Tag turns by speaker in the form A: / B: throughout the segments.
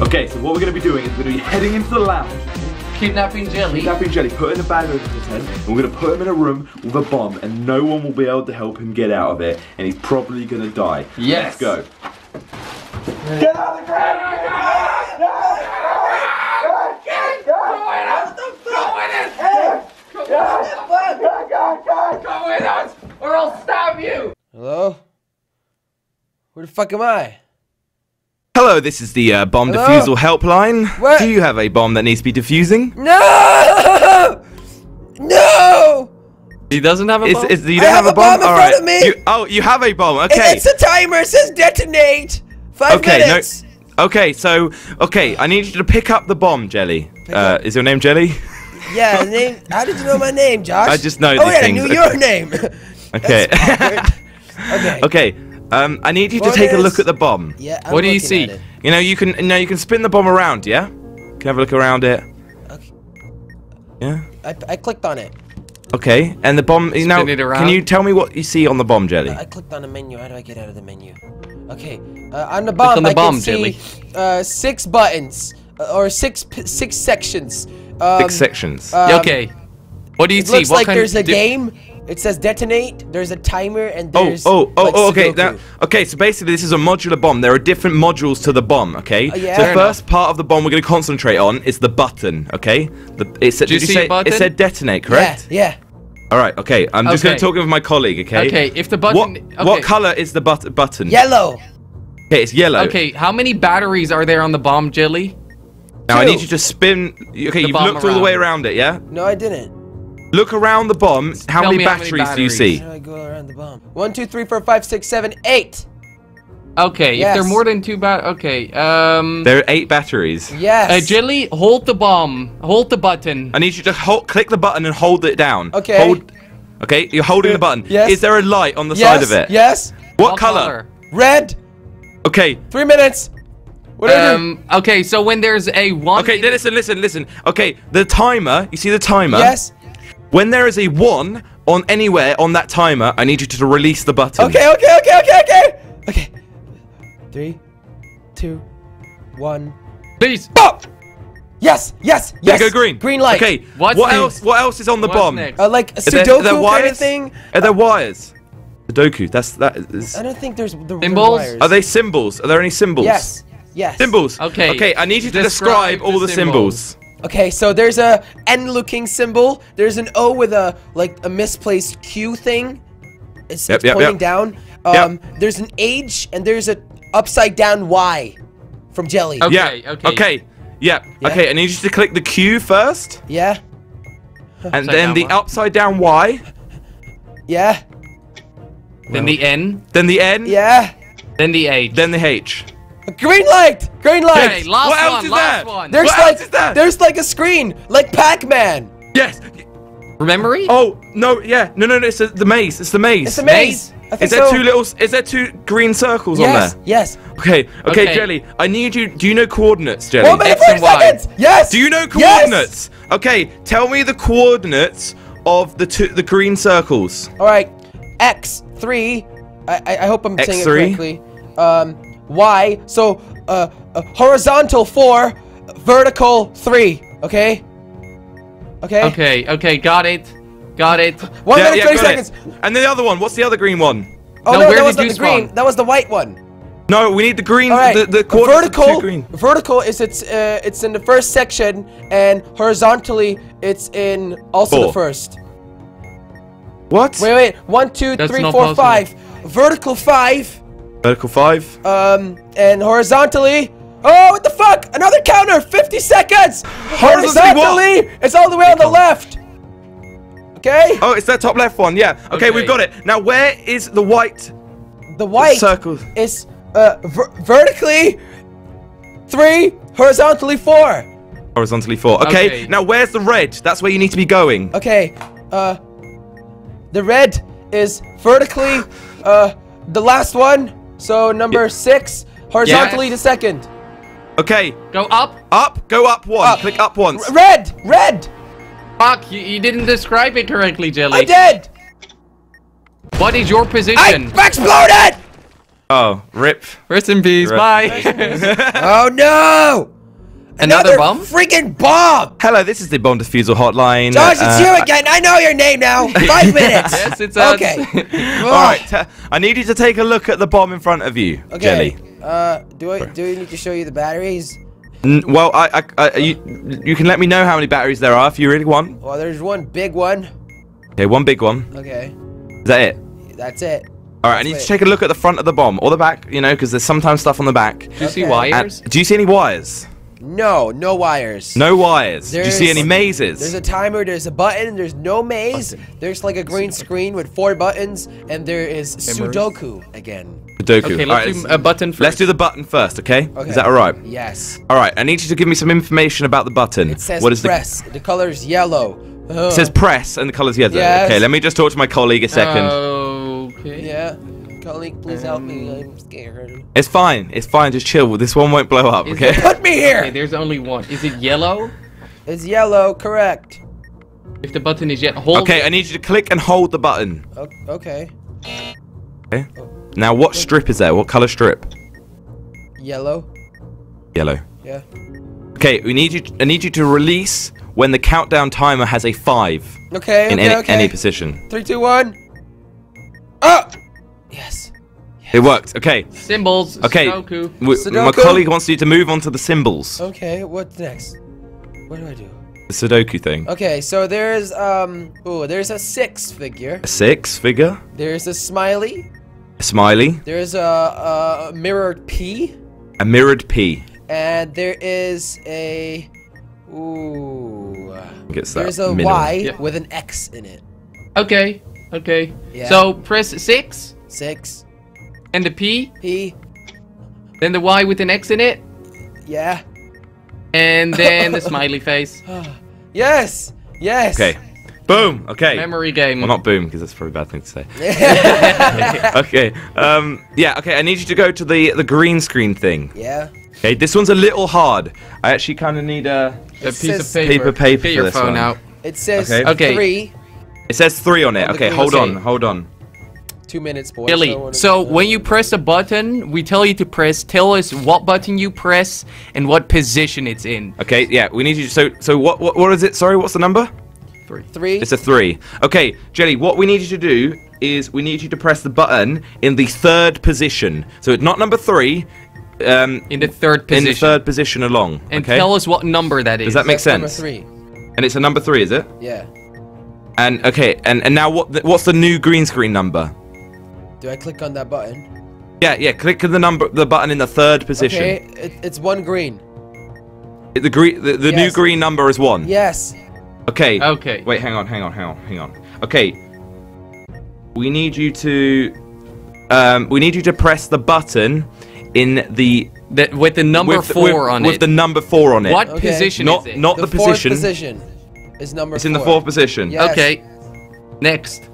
A: Okay, so what we're gonna be doing is we're gonna be heading into the lounge,
B: Kidnapping Jelly.
A: kidnapping Jelly, putting a bag over his head, and we're gonna put him in a room with a bomb, and no one will be able to help him get out of it, and he's probably gonna die.
B: Yes.
A: Let's go. Get out of the ground!
B: Or I'll stab you!
C: Hello? Where the fuck am I?
D: Hello, this is the uh, bomb
C: Hello?
D: defusal helpline.
C: What?
D: Do you have a bomb that needs to be defusing?
C: No! No!
B: He doesn't have a
D: Is,
B: bomb?
D: is, you don't
C: have
D: have,
C: a bomb in
D: All
C: front
D: right.
C: of me.
D: You, oh, you have a bomb. Okay.
C: it's a timer. It says detonate. Five
D: okay.
C: minutes.
D: No. Okay. So, okay, I need you to pick up the bomb, Jelly. Uh, is your name Jelly?
C: Yeah, name. How did you know my name, Josh?
D: I just know
C: Oh
D: these
C: yeah,
D: things.
C: I knew
D: Okay.
C: your name.
D: Okay.
C: okay.
D: okay. Um, I need you to take a look at the bomb.
C: Yeah. I'm
B: What do you
C: looking
B: see?
C: at it.
D: You know, you can. You know, you can spin the bomb around. Yeah. Can have a look around it.
C: Okay.
D: Yeah.
C: I, I clicked on it.
D: Okay. And the bomb. is now.
B: Spin it around.
D: can you tell me what you see on the bomb, Jelly?
C: I clicked on the menu. How do I get out of the menu? Okay. Uh, on the bomb,
B: on the
C: I
B: bomb,
C: can see
B: Jelly.
C: uh, six buttons uh, or six p- six sections. Um,
D: Six sections.
C: um,
B: okay. What do you
C: It
B: see?
C: looks
B: what
C: like
B: kind
C: there's a
B: di-
C: game. It says detonate. There's a timer and
D: Oh,
C: there's.
D: oh, oh,
C: like,
D: oh, okay.
C: Sudoku.
D: Now, okay, so basically, this is a modular bomb. There are different modules to the bomb. Okay.
C: Oh, yeah?
D: So
C: Fair
D: the first part of the bomb we're going to concentrate on is the button. Okay. The it said.
B: Do you
D: did
B: see
D: say
B: button?
D: it said detonate? Correct.
C: Yeah, yeah.
D: All right. Okay. I'm just going to talk with my colleague. Okay.
B: Okay, if the button-
D: What What color is the but- button?
C: Yellow.
D: Okay, it's yellow.
B: Okay, how many batteries are there on the bomb, Jelly?
D: Now I need you to spin. Okay, you've
B: bomb
D: looked all the way
B: around.
D: around it. Yeah.
C: No, I didn't.
D: Look around the bomb. How many
B: me how many
D: batteries do you see?
C: How do I go around the bomb? One, two, three, four, five, six, seven, eight.
B: Okay, yes. if
C: Yes.
B: they're more than two bat, okay. Um,
D: There are eight batteries.
C: Yes.
B: uh, Jelly, hold the bomb. Hold the button.
D: I need you to hold, click the button and hold it down.
C: Okay.
D: Hold. Okay, you're holding the button.
C: Yes.
D: Is there a light on the
C: yes.
D: side of it?
C: Yes.
D: What color?
C: Red.
D: Okay.
C: Three minutes. What do I do?
B: Um, okay, so when there's a one.
D: Okay, then listen, listen, listen. Okay, the timer, you see the timer?
C: Yes.
D: When there is a one on anywhere on that timer, I need you to release the button.
C: Okay, okay, okay, okay, okay. Okay. Three, two, one.
B: Please.
C: Pop! Yes, yes,
D: Yeah,
C: yes.
D: go green.
C: Green light.
D: Okay,
B: What's
D: what
B: next?
D: else What else is on the
B: What's
D: bomb?
C: Uh, like a
D: Are there,
C: Sudoku
D: are there
C: kind
D: wires?
C: of thing.
D: Are there wires? Sudoku, that's, that is...
C: I don't think there's the the
B: Symbols?
C: wires.
D: Are they symbols? Are there any symbols?
C: Yes. Yes.
D: Symbols.
B: Okay,
D: Okay, I need you to
B: describe
D: describe, all
B: the
D: the symbols.
C: Okay, so there's a N-looking symbol. There's an O with a like a misplaced Q thing. It's,
D: Yep,
C: it's
D: yep,
C: pointing
D: yep.
C: down.
D: Yep.
C: Um, there's an H and there's a upside down Y from Jelly.
B: Okay.
D: yeah. Okay. Yeah.
C: Yeah.
D: Okay. I need you to click the Q first,
C: Yeah.
D: and
B: Upside
D: then the
B: Y.
D: upside down Y,
C: Yeah.
B: Then the N.
D: then the N,
C: Yeah.
B: Then the H.
D: then the H.
C: Green light. Green light.
B: Okay, last
D: What else
B: one.
D: is
B: last
D: there?
B: one.
C: There's
D: What
C: like
D: else is that?
C: there's like a screen like Pac-Man.
D: Yes.
B: Memory?
D: Oh no. Yeah. No. No. No. It's the, the maze. It's the maze.
C: It's a maze. I think
D: Is there
C: so.
D: two little? Is there two green circles
C: Yes.
D: on there?
C: Yes.
D: Okay. Okay,
B: Okay.
D: Jelly. I need you. Do you know coordinates, Jelly?
C: One minute,
B: X
C: four
B: and Y.
C: seconds. Yes.
D: Do you know
C: Yes!
D: coordinates? Okay. Tell me the coordinates of the two the green circles.
C: All right. X three. I I, I hope I'm saying it correctly. Um, Y. So uh, uh, horizontal four, vertical three. Okay. Okay.
B: Okay, okay, got it. Got it.
C: One
D: Yeah,
C: minute
D: yeah,
C: twenty
D: got it.
C: seconds.
D: And the other one. What's the other green one?
C: Oh
B: Now,
C: no,
B: where
C: that was not the green.
B: spawn?
C: That was the white one.
D: No, we need the green.
C: All right.
D: The, the coordinates
C: vertical.
D: green.
C: Vertical is it's uh, it's in the first section, and horizontally it's in also the first.
D: What?
C: Wait, wait. One, two,
B: That's
C: three, four,
B: possible.
C: five. Vertical five.
D: Vertical five.
C: Um, and horizontally. Oh, what the fuck? Another counter. 50 seconds.
D: Horizontally?
C: Horizontally, it's all the way on the left. Okay.
D: Oh, it's that top left one. Yeah. Okay,
B: Okay.
D: we've got it. Now, where is the white
C: The white
D: circle?
C: is uh ver- vertically three, horizontally four.
D: Horizontally four. Okay.
B: Okay.
D: Now, where's the red? That's where you need to be going.
C: Okay. Uh, the red is vertically uh the last one. So number six, horizontally
B: Yes.
C: the second.
D: Okay.
B: Go up.
D: Up. Go up one.
C: Up.
D: Click up once.
C: Red, red.
B: Fuck, you, you didn't describe it correctly, Jelly.
C: I did.
B: What is your position?
C: I
B: position?
C: exploded.
D: Oh, rip.
B: Rest in peace.
D: Right.
B: Bye.
C: Oh no!
B: Another bomb?
C: Freaking bomb!
D: Hello, this is the bomb defusal hotline.
C: Josh, it's
D: Uh,
C: you again. I know your name now. Five minutes.
B: yes, it's us.
C: Okay.
D: All right. I need you to take a look at the bomb in front of you,
C: Okay.
D: Jelly.
C: Uh, do I do I need to show you the batteries?
D: N- well, I, I, I, you, you can let me know how many batteries there are if you really want.
C: Well, there's one big one.
D: Okay, one big one.
C: Okay,
D: Is that it?
C: that's it.
D: All right, I need
C: Wait.
D: to take a look at the front of the bomb or the back, you know, because there's sometimes stuff on the back.
B: Do you see
C: Okay.
B: wires?
D: And do you see any wires?
C: No, no wires.
D: No wires. do you see any mazes?
C: There's a timer, there's a button, there's no maze, there's like a green screen with four buttons, and there is Sudoku again.
D: Sudoku.
B: Okay, let's
D: right,
B: do a button first.
D: Let's do the button first, okay?
C: Okay.
D: Is that all right?
C: Yes.
D: All right, I need you to give me some information about the button.
C: It says
D: what is
C: press. The, color is yellow.
D: the? It says press and the color's yellow.
C: Yes.
D: Okay, let me just talk to my colleague a second.
B: Okay.
C: Yeah. Colleague, please help me. I'm scared.
D: It's fine. It's fine. Just chill. This one won't blow up,
B: Is
D: okay?
B: it-
C: Put me
B: Okay,
C: here.
B: there's only one. Is it yellow?
C: It's yellow, correct.
B: If the button is yet hold
D: Okay,
B: it.
D: I need you to click and hold the button.
C: O- Okay.
D: Okay. Oh. Now, what strip is there? What color strip?
C: Yellow.
D: Yellow.
C: Yeah.
D: Okay, we need you. I need you to release when the countdown timer has a five
C: Okay.
D: in
C: okay,
D: any,
C: okay.
D: any position.
C: Three, two, one. Oh. Yes.
D: It worked. Okay.
B: Symbols.
D: Okay.
B: Sudoku.
D: W- My colleague wants you to move on to the symbols.
C: Okay. What's next? What do I do?
D: The Sudoku thing.
C: Okay. So there's um. Ooh, there's a six figure.
D: A six figure.
C: There's a smiley.
D: A smiley.
C: There's a, a mirrored P.
D: A mirrored P.
C: And there is a. Ooh.
D: Gets that
C: There's a
D: middle.
C: Y
B: Yeah.
C: with an X in it.
B: Okay. Okay.
C: Yeah.
B: So press six
C: Six.
B: And the P,
C: P.
B: then the Y with an X in it,
C: Yeah.
B: and then the smiley face.
C: Yes. Yes.
D: Okay. Boom. Okay.
B: Memory game.
D: Well, not boom because that's probably a bad thing to say. okay. Um. Yeah. Okay. I need you to go to the the green screen thing.
C: yeah.
D: Okay. This one's a little hard. I actually kind of need a.
B: a piece of paper.
D: Paper, paper
B: Get
D: for
B: your
D: this
B: phone
D: one.
B: out.
C: It says
D: Okay.
B: Okay.
C: three.
D: It says three on it.
C: On the
D: Okay.
C: green
D: Hold on. Hold on.
C: Two minutes, boys.
B: Billy,
C: So,
B: so when you press a button, we tell you to press. Tell us what button you press and what position it's in.
D: Okay. Yeah. We need you. So. So what? What? What is it? Sorry. What's the number?
B: Three.
C: three.
D: It's a three. Okay, Jelly. What we need you to do is we need you to press the button in the third position. So it's not number three. Um.
B: In the third position.
D: In the third position along.
B: and
D: okay.
B: tell us what number that is.
D: Does that make
C: That's number
D: sense?
C: three.
D: And it's a number three, is it?
C: Yeah.
D: And okay, and and now what? The, what's the new green screen number?
C: Do I click on that button?
D: Yeah, yeah. Click on the number, the button in the third position.
C: Okay. It, it's one green.
D: The green, the, the new green number is one.
C: Yes.
D: Okay.
B: Okay.
D: Wait, hang on, hang on, hang on, hang on. Okay. We need you to, um, we need you to press the button in the
B: That with the number
D: with,
B: four
D: with,
B: on
D: with
B: it.
D: the number four on it.
B: what
C: Okay.
B: position
D: Not
B: is it?
D: not
C: the,
D: the,
C: fourth
D: position.
C: position is number
D: It's in the fourth position.
C: Yes.
B: Okay. Next.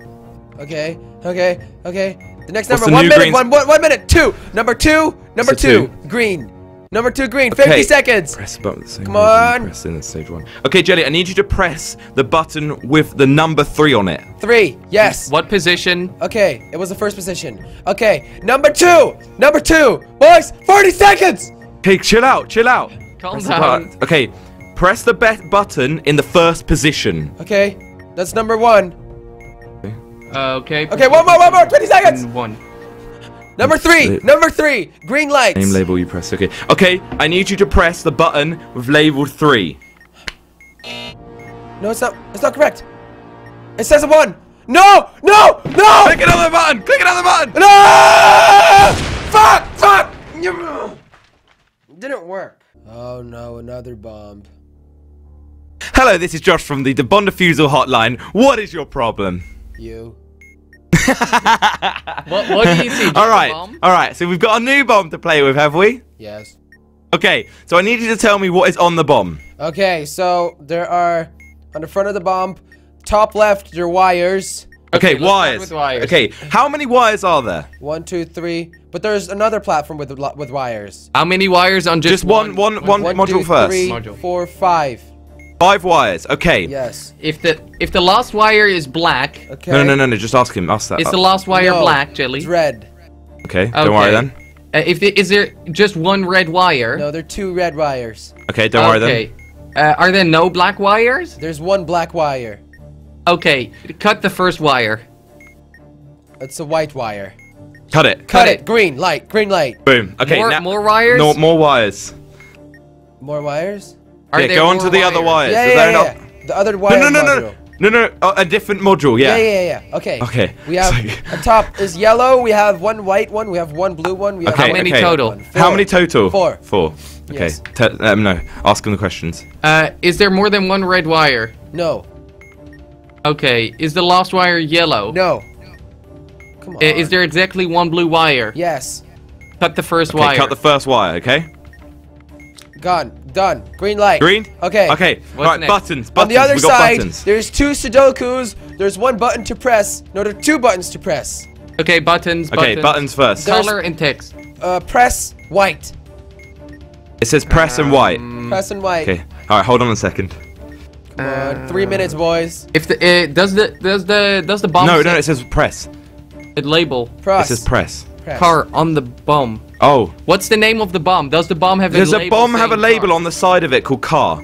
C: Okay. Okay. Okay. The next
D: What's
C: number.
D: the
C: One minute.
D: green-
C: One, one, one minute. Two. Number two. Number two.
D: two.
C: Green. Number two. Green. Fifty seconds.
D: Press the button. at the same
C: Come
D: time as you
C: on.
D: Press in the stage one. Okay, Jelly. I need you to press the button with the number three on it.
C: Three. Yes.
B: What position?
C: Okay. It was the first position. Okay. Number two. Number two. Boys. Forty seconds.
D: Okay, chill out, chill out.
B: Calm
D: Press
B: down.
D: Okay, press the button in the first position.
C: Okay. That's number one.
B: Uh, okay.
C: Okay. One more. One more. Twenty seconds.
B: One.
C: Number three. Number three. Green lights.
D: Name label you press. Okay. Okay, I need you to press the button with label three.
C: No, it's not. It's not correct. It says a one. No. No. No.
D: Click another button. Click another button.
C: No! Fuck! Fuck! Didn't work. Oh no, another bomb.
D: Hello, this is Josh from the The Bomb Defusal Hotline. What is your problem?
C: You.
B: What, what do you see? Just
D: all
B: a
D: right,
B: bomb?
D: all right. So we've got a new bomb to play with, have we?
C: Yes.
D: Okay. So I need you to tell me what is on the bomb.
C: Okay, so there are on the front of the bomb, top left, there are wires.
D: Okay,
B: Okay,
D: wires.
B: with wires.
D: Okay, how many wires are there?
C: One, two, three. But there's another platform with with wires.
B: How many wires on just,
D: Just one- one- one-
C: One,
D: module
C: two,
D: first.
C: three,
B: Module.
C: four, five.
D: Five wires. Okay.
C: Yes.
B: If the if the last wire is black,
C: Okay.
D: No, no, no, no. Just ask him. Ask that.
B: is the last wire
C: No,
B: black, Jelly?
C: It's red.
D: Okay, don't worry then.
B: Uh, if the, is there just one red wire?
C: No, there are two red wires.
D: Okay, don't worry then.
B: okay. Uh, are there no black wires?
C: There's one black wire.
B: Okay, cut the first wire.
C: It's a white wire.
D: Cut it.
C: Cut it. Green light. Green light.
D: Boom. Okay,
B: more,
D: now
B: more wires?
D: no more wires.
C: More wires?
B: Are
D: yeah, go on to the other wires.
C: Yeah, yeah, yeah, yeah. The other wire
D: No, no, no, no, no, no, no. Oh, a different module. Yeah.
C: Yeah, yeah, yeah. Okay.
D: Okay,
C: We have
D: so-
C: on top is yellow. We have one white one. We have one blue one. We have
D: Okay,
B: How many
D: okay.
B: total?
C: Four.
D: How many total?
C: Four.
D: Four. Okay.
C: Yes.
D: Te- um, no. Ask him the questions.
B: Uh, is there more than one red wire?
C: No.
B: Okay, is the last wire yellow?
C: No. Come on.
B: Uh, is there exactly one blue wire?
C: Yes.
B: Cut the first
D: Okay,
B: wire.
D: cut the first wire. Okay.
C: Gone. Done. Green light.
D: Green.
C: Okay.
D: Okay.
B: What's
D: right.
B: next?
D: Buttons.
C: On the other
D: we
C: side, there's two Sudokus. There's one button to press. No, there are two buttons to press.
B: Okay, buttons,
D: Okay,
B: buttons.
D: buttons first.
C: There's-
B: Color and text.
C: Uh, press white.
D: It says press and white.
C: Press and white.
D: Okay. All right. Hold on a second.
C: Come on. Three minutes, boys.
B: If the uh, does the does the does the bomb
D: no,
B: say-
D: no. It says press.
B: it label
C: Press.
D: It says press.
C: Press.
B: car on the bomb?
D: Oh.
B: What's the name of the bomb? Does the bomb have
D: Does
B: a
D: a
B: label
D: bomb have a label
B: car
D: on the side of it called car?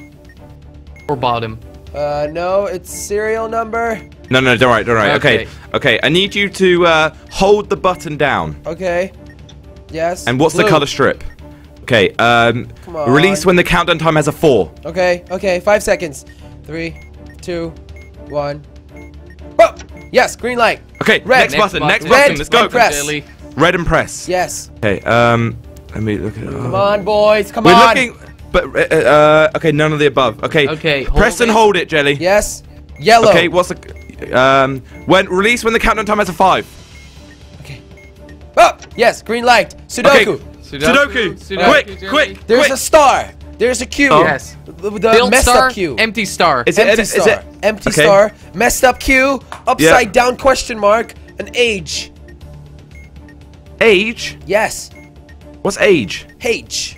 B: or bottom?
C: Uh, no, it's serial number.
D: No, no, don't worry, don't worry. Okay,
B: Okay.
D: okay. I need you to uh, hold the button down.
C: Okay. Yes.
D: And what's the color strip? Okay, um,
C: Come on.
D: release when the countdown time has a four.
C: Okay. Okay. Five seconds. Three, two, one. Oh, yes. Green light.
D: Okay,
C: Red.
D: next, button, next
C: Red
D: button, let's go.
C: and press.
B: Jelly.
D: Red and press.
C: Yes.
D: Okay, um, let me look at it.
C: Come on, boys. Come on.
D: We're looking, but, uh, uh, okay, none of the above. Okay,
B: Okay,
D: press
B: hold
D: and
B: it.
D: hold it, Jelly.
C: Yes. Yellow.
D: Okay, what's the, um, when, release when the countdown time has a five.
C: Okay. Oh, yes. Green light. Sudoku.
D: Okay. Sudoku, quick,
B: Jelly.
D: quick.
C: There's
D: quick.
C: a star. There's a Q.
D: Oh.
B: Yes.
C: The, the messed
B: star,
C: up Q.
B: empty star.
D: Is it-
C: Empty
D: is
C: star.
D: it-
C: Empty
D: okay.
C: star. Messed up Q. Upside down question mark. An age.
D: Age?
C: Yes.
D: What's age?
C: H.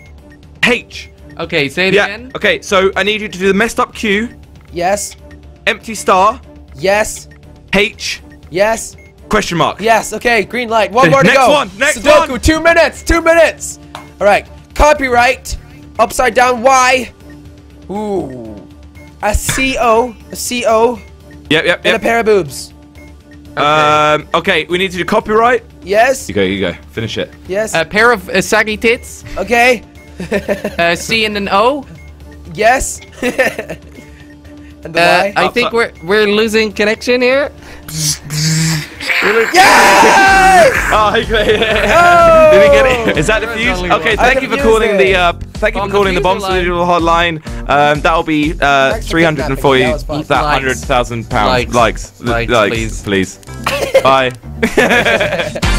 D: H.
B: Okay, say it
D: Yeah,
B: again.
D: okay, so I need you to do the messed up Q,
C: Yes.
D: empty star,
C: Yes.
D: H,
C: Yes.
D: question mark.
C: Yes. Okay. Green light. One
D: Okay,
C: more to
D: next
C: go.
D: one, next
C: Sudoku.
D: one.
C: Two minutes. Two minutes. All right. Copyright. Upside down Y. Ooh. A C O. A C O.
D: Yep, yep,
C: And a pair of boobs.
D: Um, okay, we need to do copyright.
C: Yes.
D: You go, you go. Finish it.
C: Yes.
B: A pair of uh, saggy tits.
C: okay.
B: A C and an O.
C: yes. and the
B: Uh,
C: Y.
B: I think we're we're losing connection here.
C: yes!
D: Oh, he got it.
C: Oh!
D: Did he get it? Is that the
B: There
D: fuse? Okay, thank you for
C: defused
D: calling the uh, thank you
B: Bomb
D: for calling the bomb
B: diffuser line.
D: hotline. Um, that'll be uh, three hundred and forty.
C: That
D: that hundred thousand pounds
B: Likes.
D: likes
B: Likes,
D: likes
B: please.
D: please. Bye.